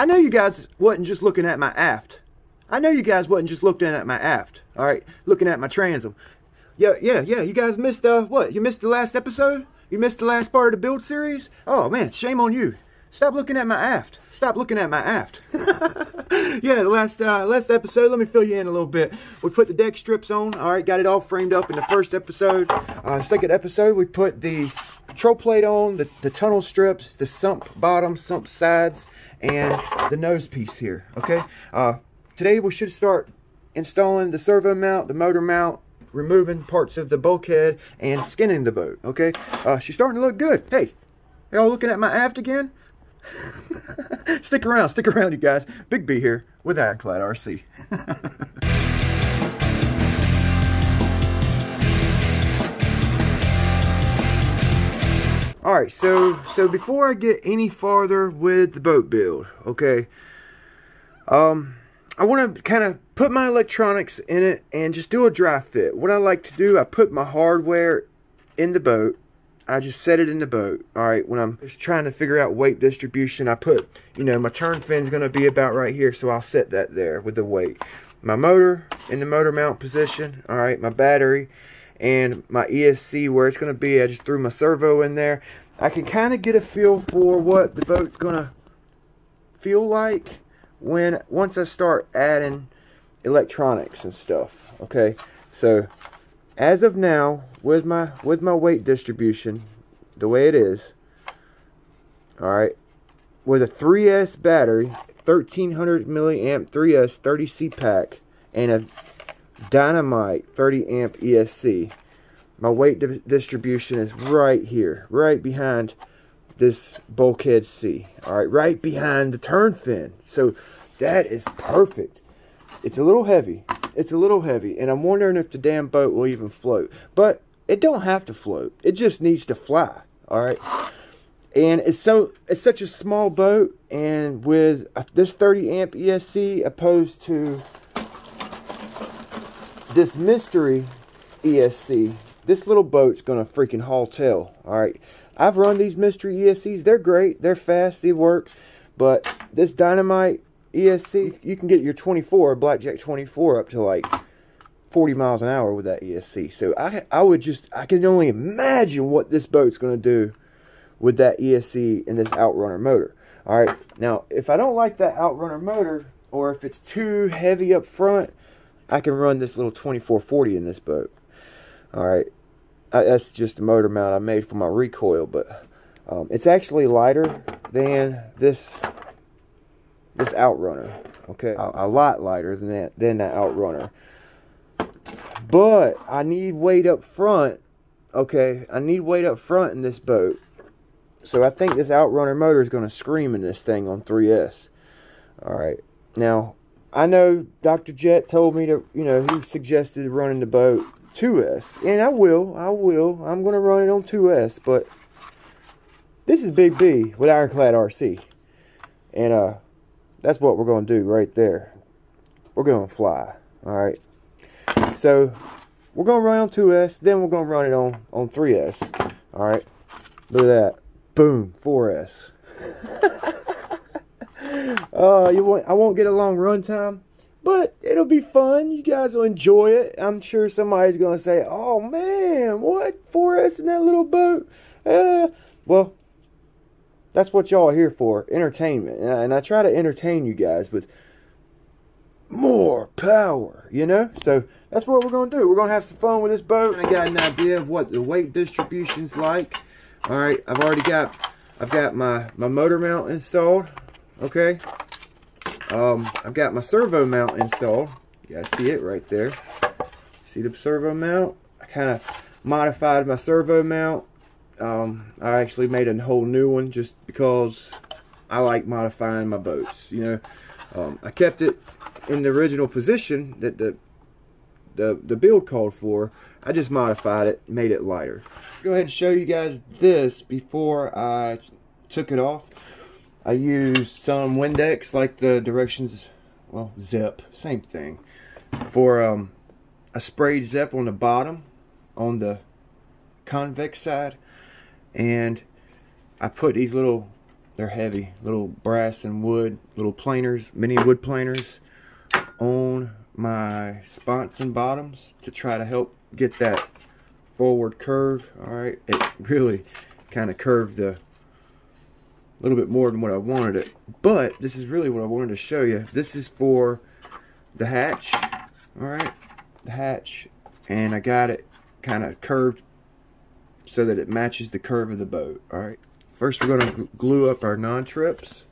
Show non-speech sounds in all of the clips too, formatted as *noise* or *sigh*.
I know you guys wasn't just looking at my aft. I know you guys wasn't just looking at my aft. All right, looking at my transom. Yeah, yeah, yeah. You guys missed uh what? You missed the last episode? You missed the last part of the build series? Oh man, shame on you. Stop looking at my aft. Stop looking at my aft. *laughs* yeah, the last uh, last episode, let me fill you in a little bit. We put the deck strips on. All right, got it all framed up in the first episode. Uh, second episode, we put the control plate on, the, the tunnel strips, the sump bottom, sump sides, and the nose piece here, okay? Uh, today, we should start installing the servo mount, the motor mount, removing parts of the bulkhead, and skinning the boat, okay? Uh, she's starting to look good. Hey, y'all looking at my aft again? *laughs* stick around, stick around, you guys. Big B here with Ironclad RC. *laughs* All right, so so before I get any farther with the boat build, okay, um, I want to kind of put my electronics in it and just do a dry fit. What I like to do, I put my hardware in the boat I just set it in the boat. All right, when I'm just trying to figure out weight distribution, I put, you know, my turn fin's going to be about right here, so I'll set that there with the weight. My motor in the motor mount position, all right, my battery, and my ESC where it's going to be. I just threw my servo in there. I can kind of get a feel for what the boat's going to feel like when once I start adding electronics and stuff, okay? So as of now, with my with my weight distribution, the way it is, all right, with a 3S battery, 1300 milliamp 3S 30C pack, and a Dynamite 30 amp ESC, my weight di distribution is right here, right behind this bulkhead C. All right, right behind the turn fin. So that is perfect. It's a little heavy. It's a little heavy, and I'm wondering if the damn boat will even float. But it don't have to float. It just needs to fly. All right. And it's so it's such a small boat, and with uh, this 30 amp ESC opposed to this mystery ESC, this little boat's gonna freaking haul tail. All right. I've run these mystery ESCs. They're great. They're fast. They work. But this dynamite ESC, you can get your 24, Blackjack 24 up to like 40 miles an hour with that ESC. So I, I would just, I can only imagine what this boat's going to do with that ESC and this Outrunner motor. All right, now if I don't like that Outrunner motor, or if it's too heavy up front, I can run this little 2440 in this boat. All right, that's just the motor mount I made for my recoil, but um, it's actually lighter than this this Outrunner. Okay, a, a, lot lighter than that than that Outrunner. But I need weight up front. Okay, I need weight up front in this boat. So I think this Outrunner motor is going to scream in this thing on 3S. All right. Now, I know Dr. Jet told me to, you know, he suggested running the boat 2S. And I will. I will. I'm going to run it on 2S. But this is Big B with Ironclad RC. And, uh, that's what we're going to do right there. We're going to fly. All right. So we're going to run on 2S. Then we're going to run it on, on 3S. All right. Look at that. Boom. 4S. *laughs* uh, you won't, I won't get a long run time. But it'll be fun. You guys will enjoy it. I'm sure somebody's going to say, oh, man, what? 4S in that little boat? Uh, well, that's what y'all are here for entertainment. And I, and I try to entertain you guys with more power, you know? So that's what we're going to do. We're going to have some fun with this boat. I got an idea of what the weight distribution's like. All right, I've already got, I've got my, my motor mount installed, okay? Um, I've got my servo mount installed. You guys see it right there. See the servo mount? I kind of modified my servo mount um, I actually made a whole new one just because I like modifying my boats. You know, um, I kept it in the original position that the the the build called for. I just modified it, made it lighter. Go ahead and show you guys this before I took it off. I used some Windex, like the directions, well, zip, same thing, for um, a sprayed zip on the bottom, on the convex side and I put these little they're heavy. Little brass and wood, little planers, mini wood planers on my sponson bottoms to try to help get that forward curve. All right, it really kind of curved a little bit more than what I wanted it. But this is really what I wanted to show you. This is for the hatch. All right, the hatch, and I got it kind of curved so that it matches the curve of the boat. All right. First, we're going to glue up our non-trips.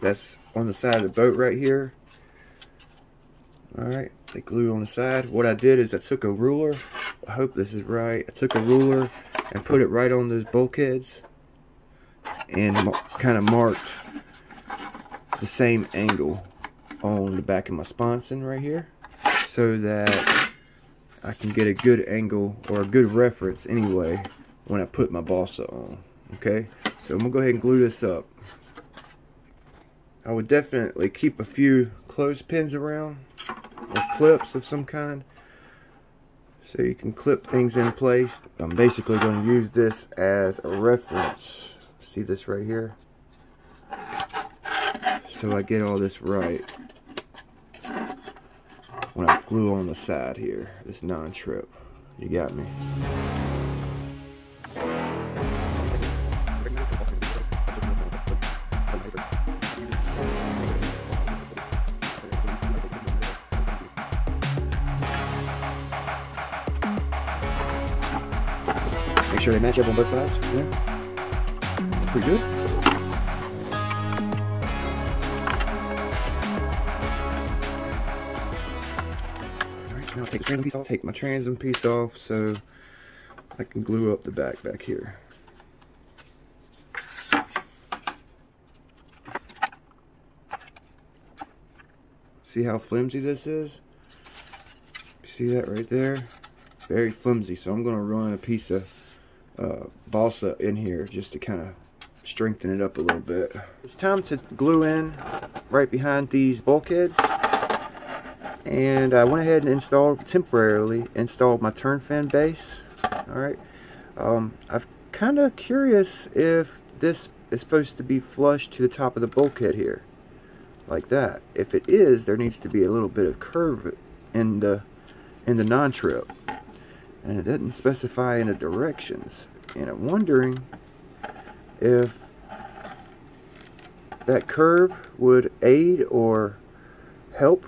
That's on the side of the boat right here. All right, they glue on the side. What I did is I took a ruler. I hope this is right. I took a ruler and put it right on those bulkheads and kind of marked the same angle on the back of my sponson right here so that I can get a good angle or a good reference anyway when I put my balsa on. Okay, so I'm gonna go ahead and glue this up. I would definitely keep a few clothespins around or clips of some kind so you can clip things in place. I'm basically going to use this as a reference. See this right here? So I get all this right when I glue on the side here, this non-trip. You got me. Make sure they match up on both sides. Yeah. Pretty good. take the transom piece off, take my transom piece off so I can glue up the back back here. See how flimsy this is? See that right there? Very flimsy, so I'm going to run a piece of uh, balsa in here just to kind of strengthen it up a little bit. It's time to glue in right behind these bulkheads. And I went ahead and installed temporarily installed my turn fin base. All right. Um, I'm kind of curious if this is supposed to be flush to the top of the bulkhead here like that. If it is there needs to be a little bit of curve in the in the non-trip. And it doesn't specify in the directions. And I'm wondering if that curve would aid or help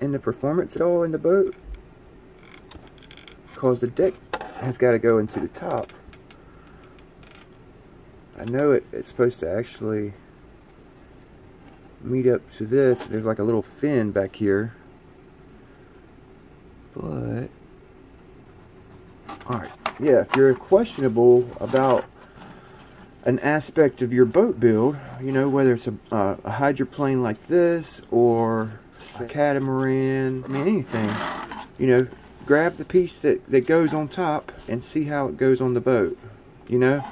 in the performance at all in the boat because the deck has got to go into the top. I know it, it's supposed to actually meet up to this. There's like a little fin back here. But alright yeah if you're questionable about an aspect of your boat build you know whether it's a, uh, a hydroplane like this or a catamaran, I mean anything. You know, grab the piece that, that goes on top and see how it goes on the boat. You know?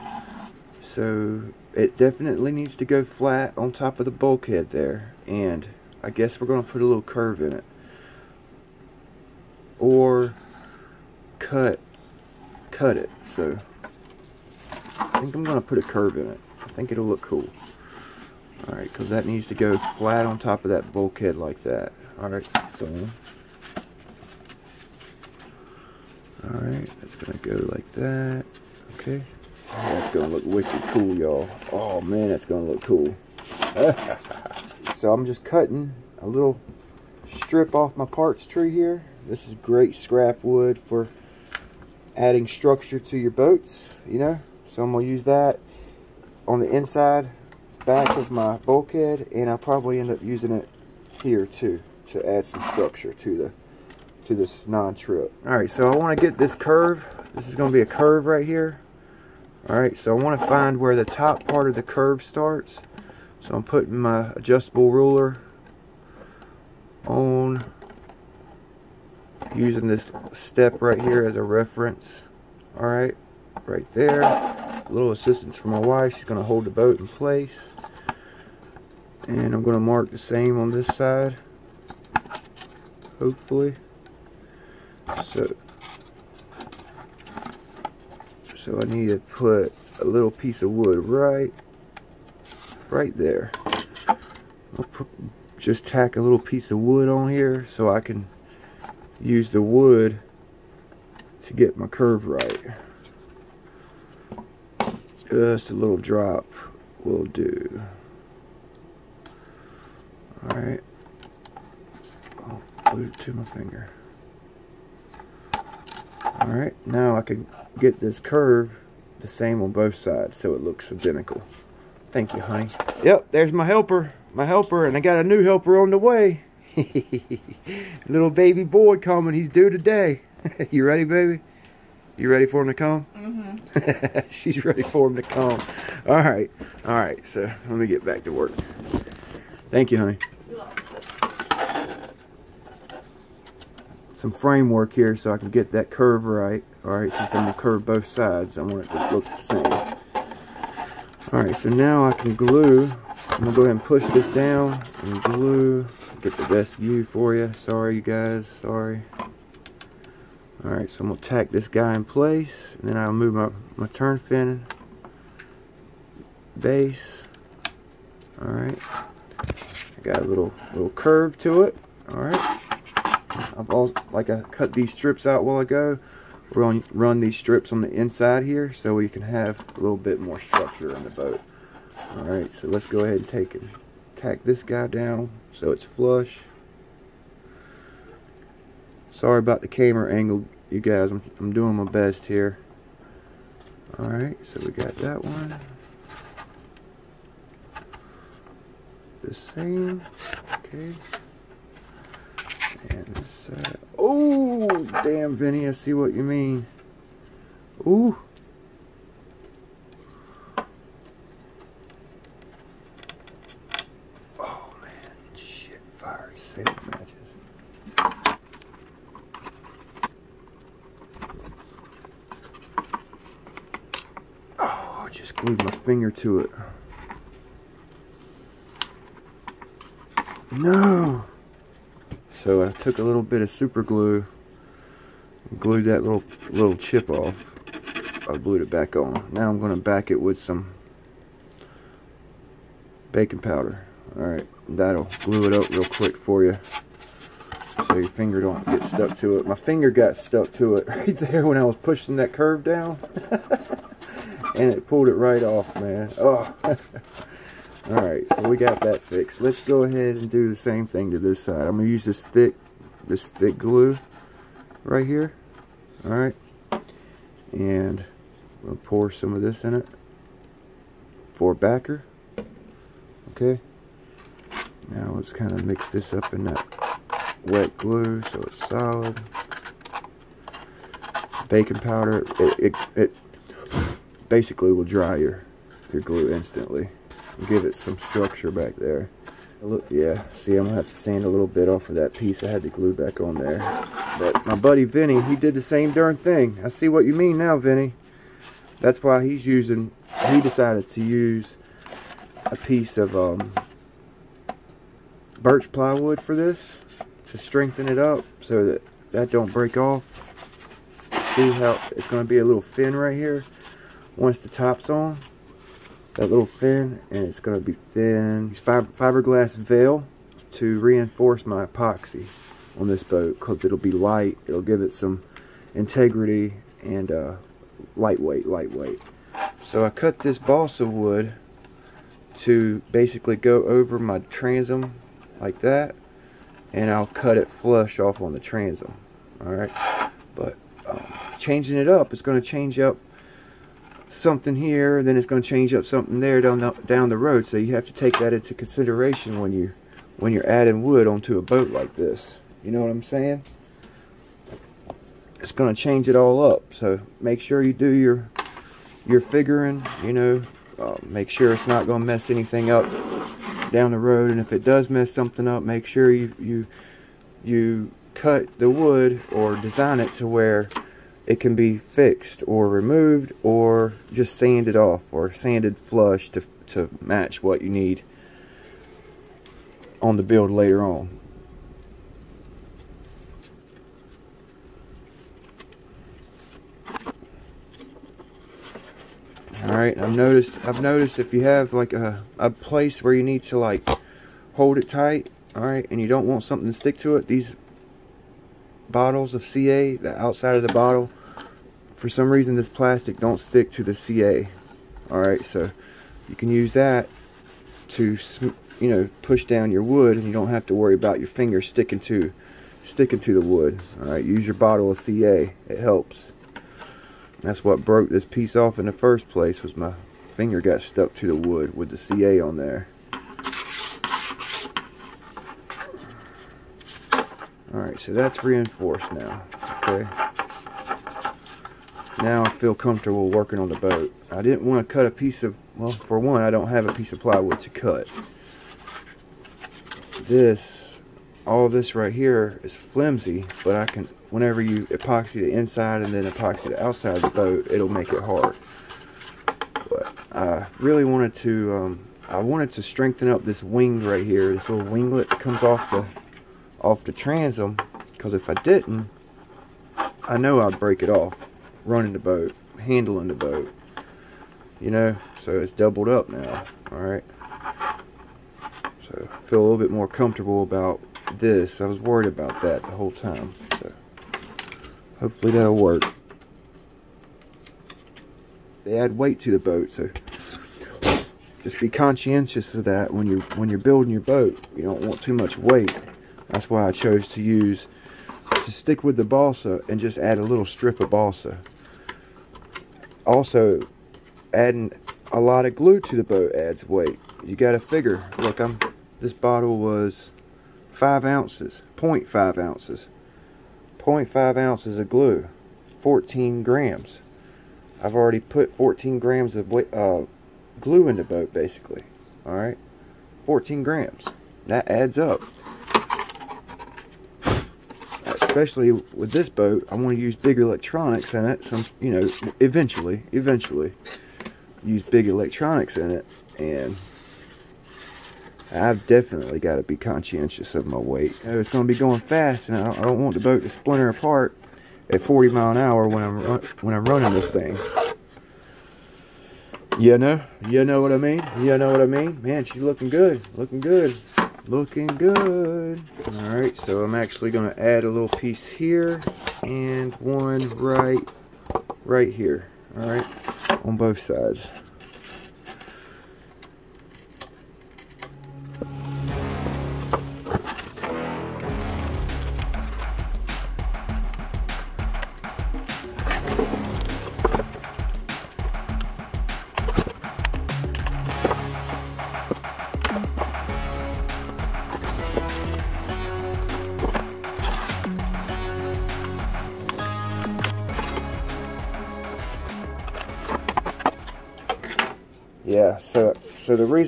So it definitely needs to go flat on top of the bulkhead there. And I guess we're going to put a little curve in it. Or cut cut it. So I think I'm going to put a curve in it. I think it'll look cool. Alright, because that needs to go flat on top of that bulkhead like that. Alright, so. Alright, that's going to go like that. Okay. That's going to look wicked cool, y'all. Oh, man, that's going to look cool. *laughs* so I'm just cutting a little strip off my parts tree here. This is great scrap wood for adding structure to your boats, you know. So I'm going to use that on the inside back of my bulkhead and I'll probably end up using it here too to add some structure to the to this non-trip. Alright, so I want to get this curve. This is going to be a curve right here. Alright, so I want to find where the top part of the curve starts. So I'm putting my adjustable ruler on using this step right here as a reference. Alright, right there. A little assistance from my wife. She's going to hold the boat in place and I'm going to mark the same on this side hopefully so so I need to put a little piece of wood right right there. I'll put, just tack a little piece of wood on here so I can use the wood to get my curve right. Just a little drop will do. Alright. Oh, glued it to my finger. Alright, now I can get this curve the same on both sides so it looks identical. Thank you, honey. Yep, there's my helper. My helper, and I got a new helper on the way. *laughs* Little baby boy coming. He's due today. *laughs* you ready, baby? You ready for him to come? Mm-hmm. *laughs* She's ready for him to come. All right. All right. So let me get back to work. Thank you, honey. Some framework here so I can get that curve right. All right, since I'm gonna curve both sides, I want it to look the same. All right, so now I can glue. I'm gonna go ahead and push this down and glue. Get the best view for you. Sorry, you guys. Sorry. All right, so I'm gonna tack this guy in place, and then I'll move my my turn fin base. All right. I got a little little curve to it. All right. I've all like I cut these strips out while ago. We're going to run these strips on the inside here so we can have a little bit more structure on the boat. All right, so let's go ahead and take and tack this guy down so it's flush. Sorry about the camera angle, you guys. I'm, I'm doing my best here. All right, so we got that one. The same. Okay. And this uh, side. Oh, damn, Vinny, I see what you mean. Ooh. Oh, man. Shit, fire save matches. Oh, I just glued my finger to it. No. So I took a little bit of super glue, glued that little little chip off. I glued it back on. Now I'm going to back it with some baking powder. Alright, that'll glue it up real quick for you. So your finger don't get stuck to it. My finger got stuck to it *laughs* right there when I was pushing that curve down. *laughs* and it pulled it right off, man. Oh. *laughs* Alright, so we got that fixed. Let's go ahead and do the same thing to this side. I'm going to use this thick, this thick glue right here. Alright. And we'll pour some of this in it for backer. Okay. Now let's kind of mix this up in that wet glue so it's solid. Baking powder, it, it, it basically will dry your, your glue instantly and give it some structure back there. Look, yeah, see, I'm gonna have to sand a little bit off of that piece. I had to glue back on there. But my buddy Vinny, he did the same darn thing. I see what you mean now, Vinny. That's why he's using, he decided to use a piece of um, birch plywood for this to strengthen it up so that that don't break off. See how it's gonna be a little fin right here once the top's on that little fin and it's going to be thin. Fiberglass veil to reinforce my epoxy on this boat because it'll be light it'll give it some integrity and uh, lightweight lightweight. So I cut this balsa wood to basically go over my transom like that and I'll cut it flush off on the transom alright but um, changing it up is going to change up something here, then it's going to change up something there down the, down the road. So you have to take that into consideration when you when you're adding wood onto a boat like this. You know what I'm saying? It's going to change it all up. So make sure you do your your figuring. You know, uh, make sure it's not going to mess anything up down the road. And if it does mess something up, make sure you you you cut the wood or design it to where it can be fixed or removed or just sanded off or sanded flush to, to match what you need on the build later on. Alright. Alright, I've noticed I've noticed if you have like a, a place where you need to like hold it tight, alright, and you don't want something to stick to it, these bottles of CA, the outside of the bottle, for some reason this plastic don't stick to the CA. Alright, so you can use that to you know push down your wood and you don't have to worry about your finger sticking to sticking to the wood. All right use your bottle of CA it helps. That's what broke this piece off in the first place was my finger got stuck to the wood with the CA on there. Alright so that's reinforced now okay now I feel comfortable working on the boat. I didn't want to cut a piece of well for one I don't have a piece of plywood to cut. This all this right here is flimsy but I can whenever you epoxy the inside and then epoxy the outside of the boat it'll make it hard. But I really wanted to um, I wanted to strengthen up this wing right here this little winglet that comes off the off the transom because if I didn't I know I'd break it off running the boat handling the boat you know so it's doubled up now all right so feel a little bit more comfortable about this. I was worried about that the whole time. So hopefully that'll work. They add weight to the boat, so just be conscientious of that when you're when you're building your boat. You don't want too much weight. That's why I chose to use to stick with the balsa and just add a little strip of balsa. Also, adding a lot of glue to the boat adds weight. You got to figure. Look, I'm this bottle was 5 ounces, 0.5 ounces. 0.5 ounces of glue, 14 grams. I've already put 14 grams of uh, glue in the boat, basically. Alright? 14 grams. That adds up. Especially with this boat, I want to use big electronics in it. Some, you know, eventually, eventually, use big electronics in it. And I've definitely got to be conscientious of my weight. Oh, it's going to be going fast, and I don't, want the boat to splinter apart at 40 mile an hour when I'm when I'm running this thing. You know, you know what I mean. You know what I mean. Man, she's looking good, looking good, looking good. All right, so I'm actually going to add a little piece here and one right, right here. All right, on both sides.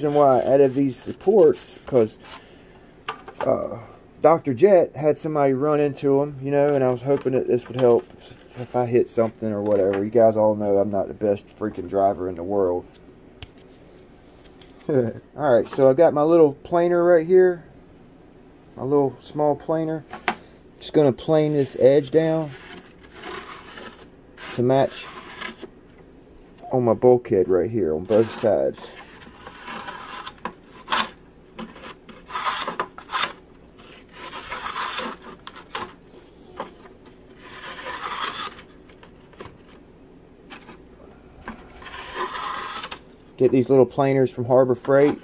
Reason why I added these supports because uh, Dr. Jet had somebody run into them you know and I was hoping that this would help if I hit something or whatever you guys all know I'm not the best freaking driver in the world *laughs* alright so I've got my little planer right here my little small planer just gonna plane this edge down to match on my bulkhead right here on both sides. Get these little planers from Harbor Freight.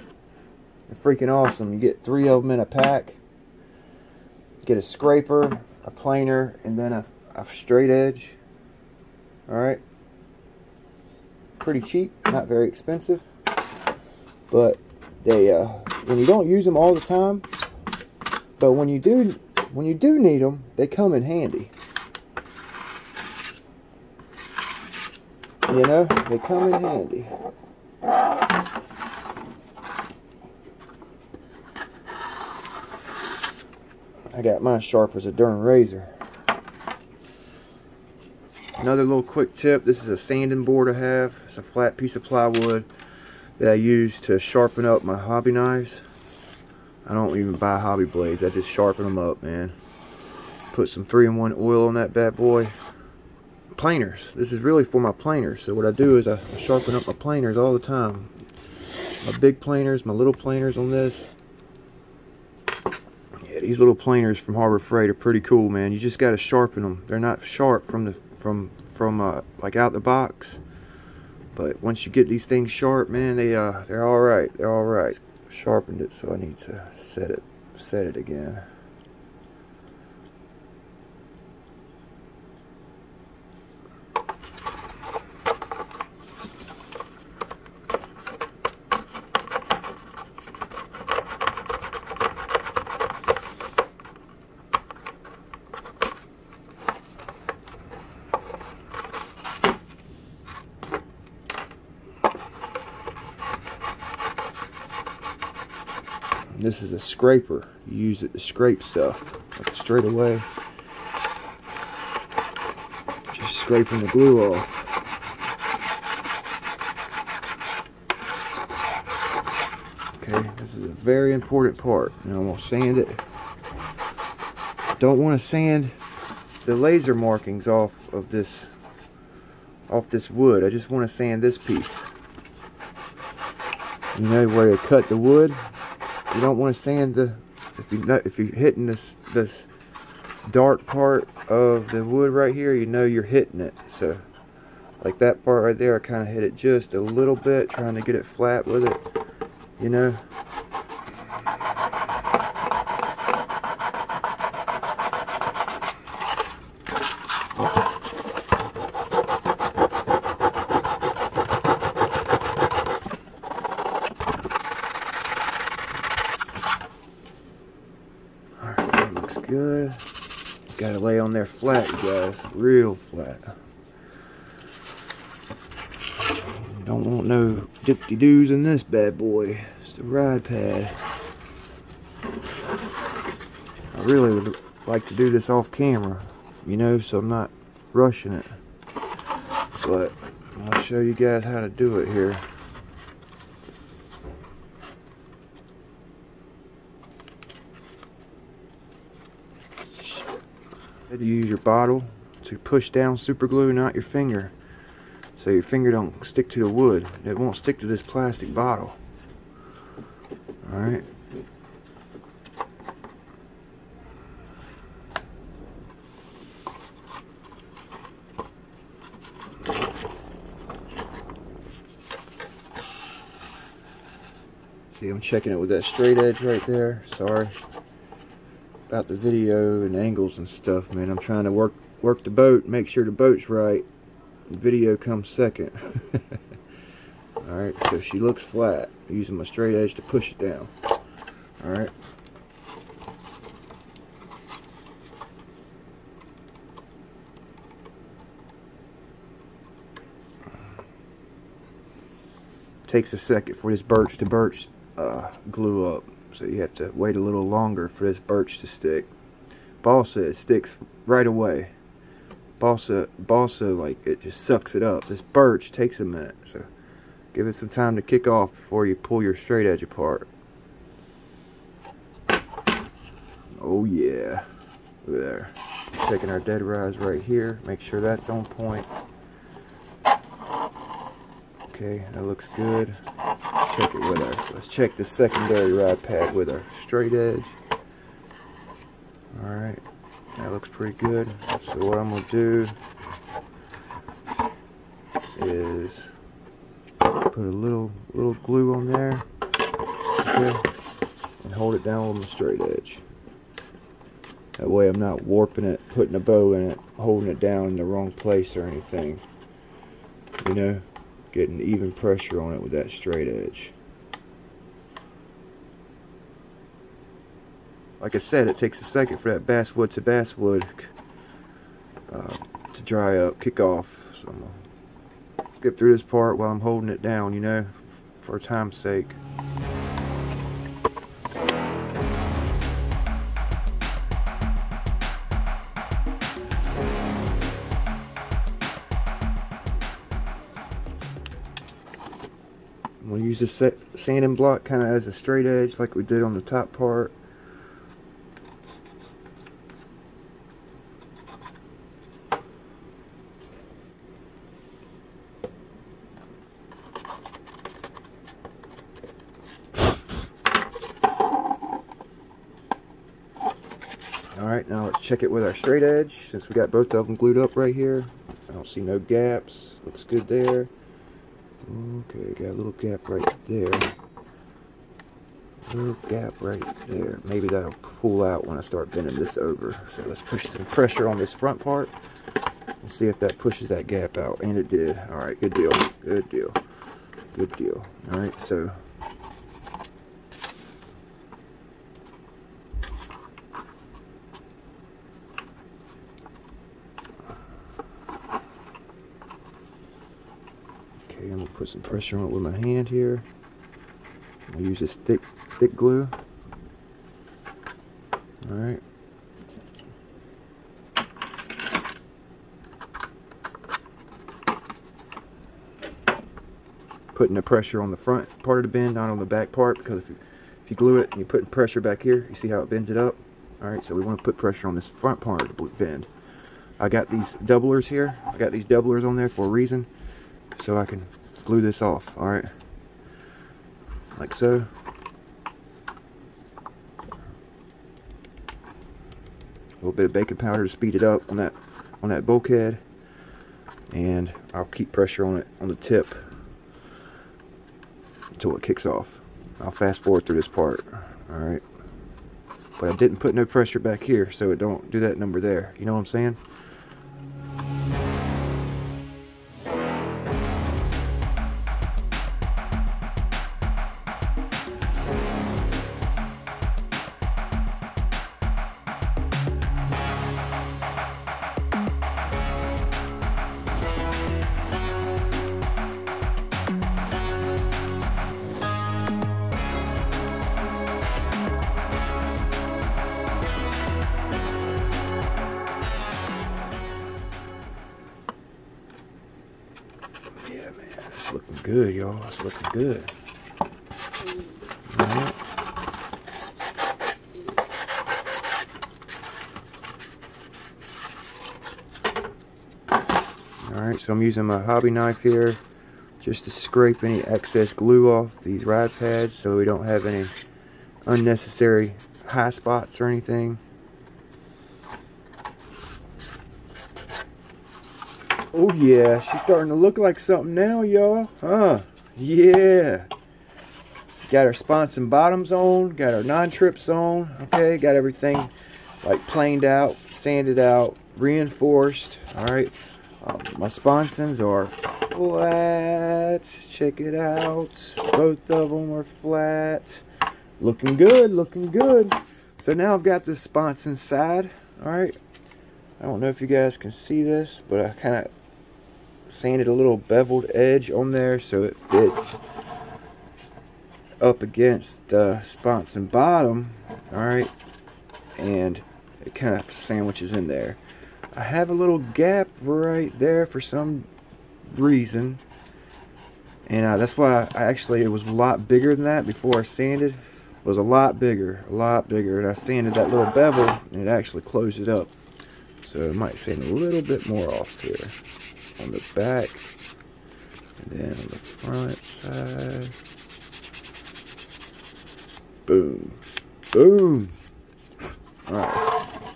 They're freaking awesome. You get three of them in a pack. Get a scraper, a planer, and then a, a straight edge. Alright pretty cheap, not very expensive. But they, uh, when you don't use them all the time, but when you do, when you do need them, they come in handy. You know, they come in handy. I got mine sharp as a darn razor. Another little quick tip, this is a sanding board I have. It's a flat piece of plywood that I use to sharpen up my hobby knives. I don't even buy hobby blades, I just sharpen them up, man. Put some 3-in-1 oil on that bad boy. planers. This is really for my planers. So what I do is I sharpen up my planers all the time. My big planers, my little planers on this. These little planers from Harbor Freight are pretty cool, man. You just got to sharpen them. They're not sharp from the from from uh, like out the box. But once you get these things sharp, man, they uh they're all right. They're all right. Sharpened it, so I need to set it set it again. This is a scraper. You use it to scrape stuff. Like straight away. Just scraping the glue off. Okay, this is a very important part. Now I'm to sand it. Don't want to sand the laser markings off of this off this wood. I just want to sand this piece. You know where they cut the wood? You don't want to sand the if you know if you're hitting this this dark part of the wood right here you know you're hitting it. So like that part right there I kind of hit it just a little bit trying to get it flat with it you know good. Got to lay on there flat, guys. Real flat. Don't want no dip-de-doos in this bad boy. It's the ride pad. I really would like to do this off camera, you know, so I'm not rushing it. But I'll show you guys how to do it here. You use your bottle to push down super glue, not your finger. So your finger don't stick to the wood. It won't stick to this plastic bottle. Alright. See, I'm checking it with that straight edge right there. Sorry about the video and angles and stuff, man. I'm trying to work work the boat, make sure the boat's right. The video comes second. *laughs* Alright, so she looks flat. Using my straight edge to push it down. Alright. Takes a second for this birch to birch uh, glue up so you have to wait a little longer for this birch to stick. Balsa it sticks right away. Balsa, balsa like it just sucks it up. This birch takes a minute, so give it some time to kick off before you pull your straight edge apart. Oh yeah, look there. Taking our dead rise right here. Make sure that's on point. Okay, that looks good check it with our, let's check the secondary ride pad with our straight edge. Alright, that looks pretty good. So what I'm going to do is put a little little glue on there okay, and hold it down with my straight edge. That way I'm not warping it, putting a bow in it, holding it down in the wrong place or anything. You know? Getting even pressure on it with that straight edge. Like I said, it takes a second for that basswood to basswood uh, to dry up, kick off. So I'm to skip through this part while I'm holding it down, you know, for time's sake. use set sanding block kind of as a straight edge like we did on the top part. Alright, now let's check it with our straight edge. Since we got both of them glued up right here, I don't see no gaps. Looks good there. Okay, got a little gap right there. Little gap right there. Maybe that'll pull out when I start bending this over. So let's push some pressure on this front part and see if that pushes that gap out. And it did. All right, good deal. Good deal. Good deal. All right, so Okay, I'm gonna put some pressure on it with my hand here. I'll use this thick, thick glue. All right. Putting the pressure on the front part of the bend, not on the back part, because if you, if you glue it and you're putting pressure back here, you see how it bends it up? All right, so we want to put pressure on this front part of the bend. I got these doublers here. I got these doublers on there for a reason so I can glue this off all right like so. A little bit of baking powder to speed it up on that on that bulkhead. And I'll keep pressure on it on the tip until it kicks off. I'll fast forward through this part all right but I didn't put no pressure back here so it don't do that number there. You know what I'm saying using my hobby knife here just to scrape any excess glue off these ride pads so we don't have any unnecessary high spots or anything. Oh yeah, she's starting to look like something now, y'all. Huh? Yeah. Got our sponson bottoms on, got our non-trips on, okay, got everything like planed out, sanded out, reinforced, alright. Um, my sponsons are flat, check it out, both of them are flat. Looking good, looking good. So now I've got the sponson side, alright. I don't know if you guys can see this, but I kind of sanded a little beveled edge on there so it fits up against the sponson bottom all right and it kind of sandwiches in there I have a little gap right there for some reason. And uh, that's why I actually it was a lot bigger than that before I sanded. It was a lot bigger a lot bigger. And I sanded that little bevel and it actually closed it up. So it might sand a little bit more off here. On the back. And then on the front side. Boom. Boom. All right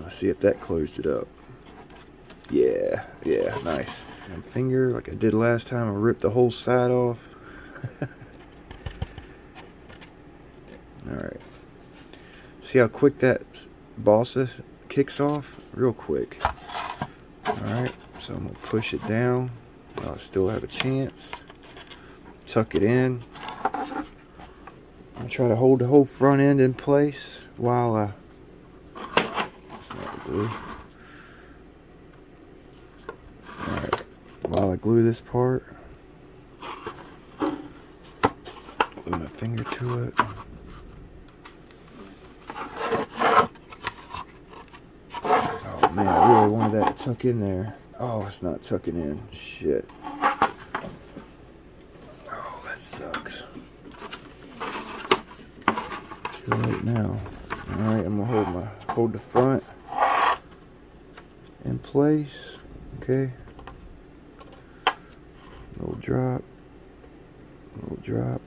let's see if that closed it up yeah yeah nice and finger like I did last time I ripped the whole side off *laughs* all right see how quick that balsa kicks off real quick all right so I'm gonna push it down. I'll still have a chance. Tuck it in. I'll try to hold the whole front end in place while I. glue. Alright, while I glue this part, glue my finger to it. Oh man, I really wanted that to tuck in there. Oh, it's not tucking in. Shit. Oh, that sucks. Late now. Alright, I'm gonna hold my hold the front place. Okay. Little drop. Little drop.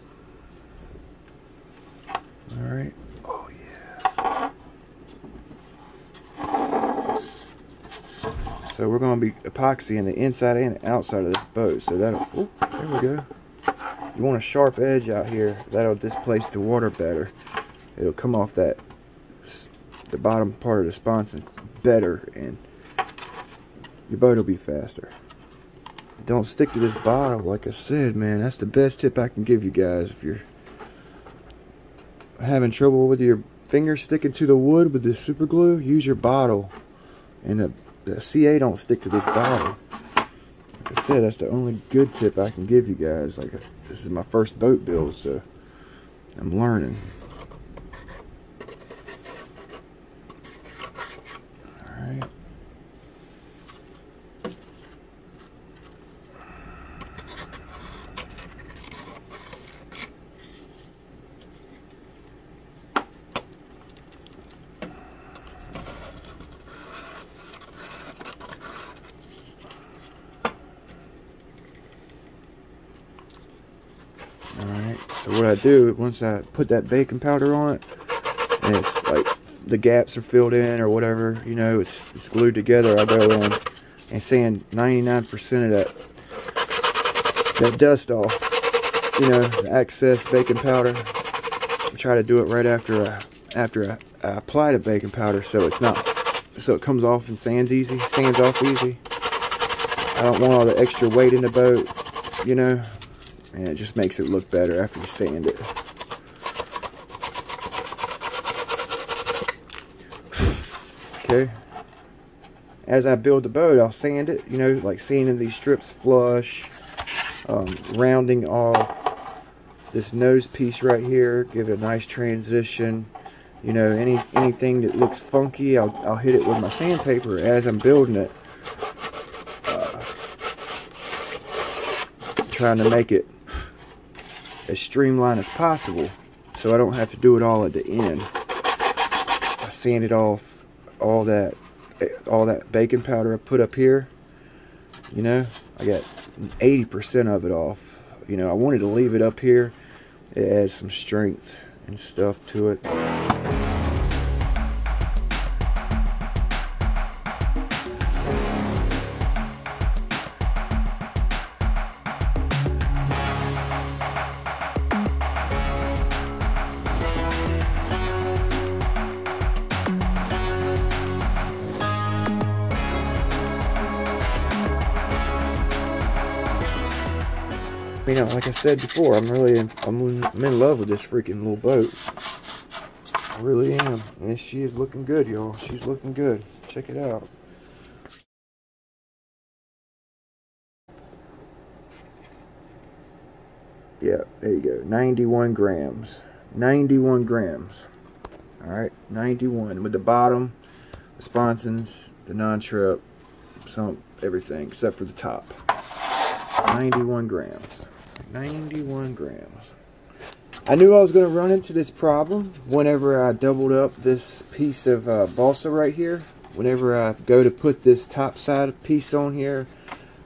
Alright. Oh yeah. So we're going to be epoxying the inside and outside of this boat. So that'll, oh, there we go. You want a sharp edge out here. That'll displace the water better. It'll come off that, the bottom part of the sponson better and your boat will be faster. Don't stick to this bottle, like I said, man. That's the best tip I can give you guys. If you're having trouble with your fingers sticking to the wood with this super glue, use your bottle. And the, the CA don't stick to this bottle. Like I said, that's the only good tip I can give you guys. Like, this is my first boat build, so I'm learning. Alright. Alright, so what I do, once I put that baking powder on it, and it's like the gaps are filled in or whatever, you know, it's, it's glued together, I go in and sand 99% of that, that dust off, you know, the excess baking powder. I try to do it right after I, after I, I apply the baking powder so it's not, so it comes off and sands easy, sands off easy. I don't want all the extra weight in the boat, you know, and it just makes it look better after you sand it. Okay. As I build the boat, I'll sand it, you know, like sanding these strips flush, um, rounding off this nose piece right here, give it a nice transition. You know, any anything that looks funky, I'll, I'll hit it with my sandpaper as I'm building it. Uh, trying to make it as streamlined as possible so I don't have to do it all at the end. I sand it off all that all that baking powder I put up here. You know, I got 80% of it off. You know, I wanted to leave it up here. It adds some strength and stuff to it. You know, like I said before, I'm really in, I'm, I'm in love with this freaking little boat. I really am. And she is looking good, y'all. She's looking good. Check it out. Yeah, there you go. 91 grams. 91 grams. Alright, 91. With the bottom, the sponsons, the non-trip, some everything except for the top. 91 grams. 91 grams. I knew I was going to run into this problem whenever I doubled up this piece of uh, balsa right here. Whenever I go to put this top side piece on here,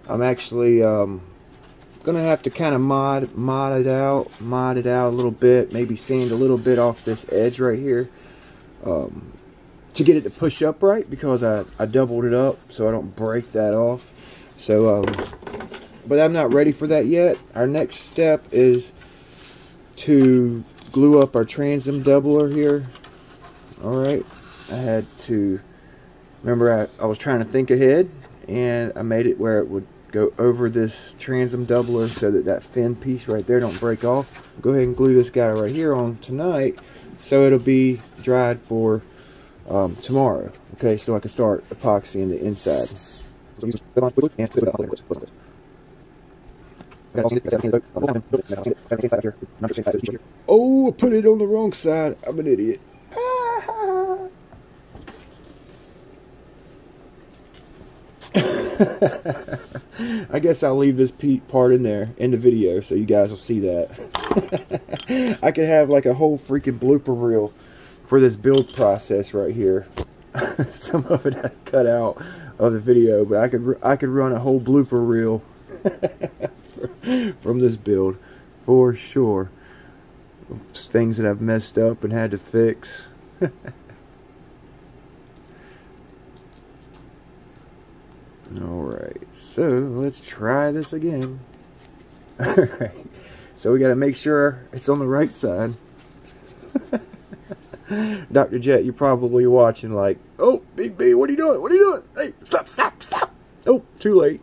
I'm actually um, going to have to kind of mod, mod it out, mod it out a little bit, maybe sand a little bit off this edge right here um, to get it to push up right because I, I doubled it up so I don't break that off. So, um, but I'm not ready for that yet. Our next step is to glue up our transom doubler here. Alright, I had to, remember I, I was trying to think ahead and I made it where it would go over this transom doubler so that that fin piece right there don't break off. Go ahead and glue this guy right here on tonight so it'll be dried for um, tomorrow. Okay, so I can start epoxying the inside. Oh, I put it on the wrong side. I'm an idiot. *laughs* I guess I'll leave this part in there in the video so you guys will see that. *laughs* I could have like a whole freaking blooper reel for this build process right here. *laughs* Some of it I cut out of the video, but I could I could run a whole blooper reel *laughs* from this build for sure. Things that I've messed up and had to fix. *laughs* Alright, so let's try this again. Alright, *laughs* so we got to make sure it's on the right side. Dr. Jet, you're probably watching like, oh, Big B, what are you doing? What are you doing? Hey, stop, stop, stop. Oh, too late.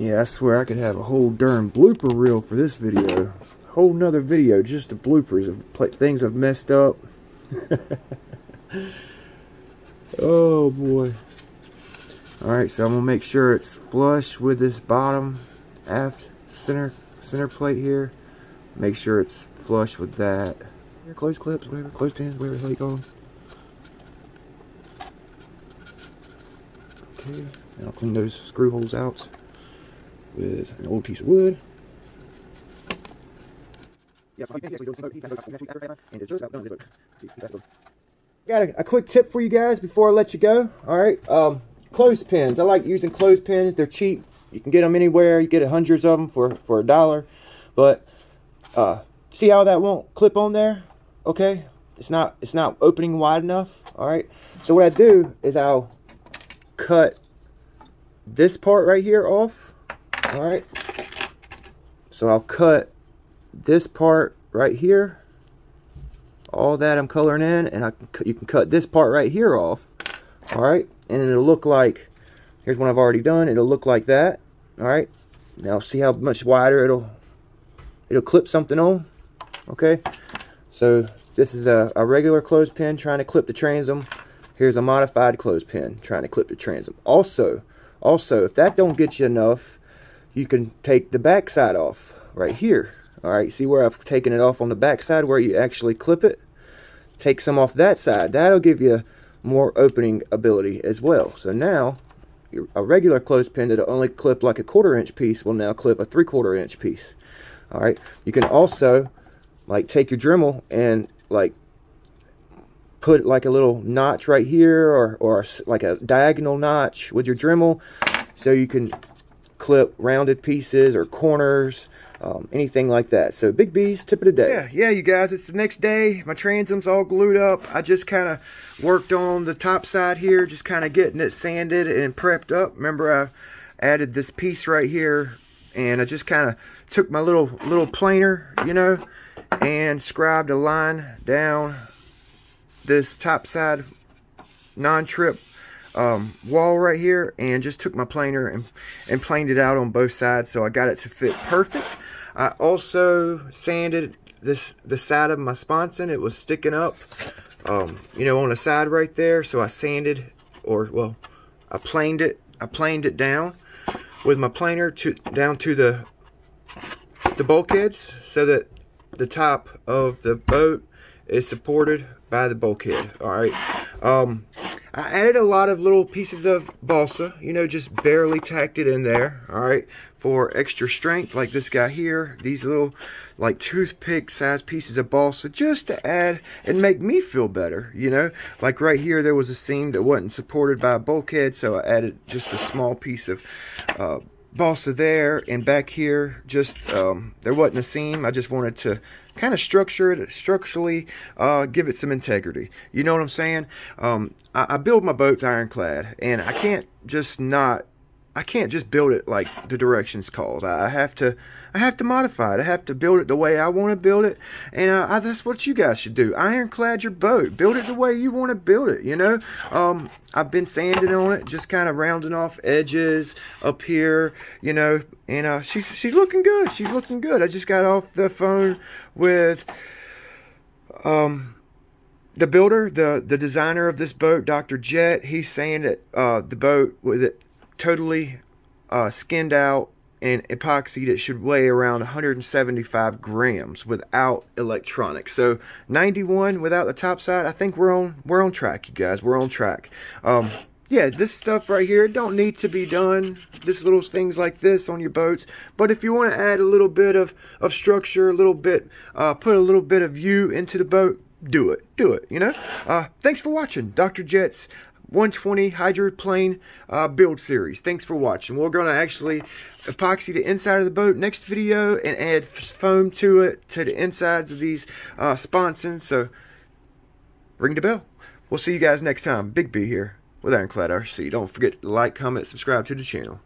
Yeah, I swear I could have a whole darn blooper reel for this video. Whole nother video, just the bloopers of things I've messed up. *laughs* oh boy. Alright, so I'm gonna make sure it's flush with this bottom aft center center plate here. Make sure it's flush with that. Close clips, whatever, close pins, whatever the you them. Okay, and I'll clean those screw holes out with an old piece of wood. Got a, a, quick tip for you guys before I let you go. All right, um, clothespins. I like using clothespins. They're cheap. You can get them anywhere. You get hundreds of them for for a dollar. But uh, See how that won't clip on there? Okay, it's not it's not opening wide enough. All right. So what I do is I'll cut this part right here off. All right. So I'll cut this part right here. All that I'm coloring in, and I can, you can cut this part right here off. All right, and it'll look like here's one I've already done. It'll look like that. All right. Now see how much wider it'll it'll clip something on okay so this is a, a regular clothespin trying to clip the transom here's a modified clothespin trying to clip the transom also also if that don't get you enough you can take the back side off right here. All right see where I've taken it off on the back side where you actually clip it? Take some off that side. That'll give you more opening ability as well. So now a regular clothespin that'll only clip like a quarter inch piece will now clip a three quarter inch piece. All right you can also like take your Dremel and like put like a little notch right here or, or like a diagonal notch with your Dremel so you can clip rounded pieces or corners um, anything like that. So Big B's tip of the day. Yeah, yeah, you guys, it's the next day. My transom's all glued up. I just kind of worked on the top side here, just kind of getting it sanded and prepped up. Remember, I added this piece right here, and I just kind of took my little little planer, you know, and scribed a line down this top side non-trip um, wall right here and just took my planer and, and planed it out on both sides so I got it to fit perfect. I also sanded this the side of my sponson. It was sticking up, um, you know, on the side right there. So I sanded, or well, I planed it. I planed it down with my planer to down to the the bulkheads so that the top of the boat is supported by the bulkhead. All right. Um, I added a lot of little pieces of balsa, you know, just barely tacked it in there. All right. For extra strength, like this guy here, these little like toothpick size pieces of balsa just to add and make me feel better, you know. Like right here, there was a seam that wasn't supported by a bulkhead, so I added just a small piece of uh, balsa there and back here just um, there wasn't a seam. I just wanted to kind of structure it structurally uh, give it some integrity. You know what I'm saying? Um, I, I build my boats ironclad and I can't just not I can't just build it like the directions calls. I have to, I have to modify it. I have to build it the way I want to build it, and uh, I, that's what you guys should do. Ironclad your boat. Build it the way you want to build it. You know, um, I've been sanding on it, just kind of rounding off edges up here. You know, and uh, she's she's looking good. She's looking good. I just got off the phone with um the builder, the the designer of this boat, Dr. Jet, he's saying that uh, the boat with it totally uh, skinned out and epoxy that should weigh around 175 grams without electronics. So 91 without the top side, I think we're on we're on track, you guys. We're on track. Um, yeah, this stuff right here don't need to be done. This little things like this on your boats. But if you want to add a little bit of, of structure, a little bit, uh, put a little bit of you into the boat, do it. Do it, you know? Uh, thanks for watching. Dr. Jet's 120 hydroplane uh, build series. Thanks for watching. We're going to actually epoxy the inside of the boat next video and add foam to it, to the insides of these uh, sponsons. So ring the bell. We'll see you guys next time. Big B here. with Ironclad RC. Don't forget to like, comment, subscribe to the channel.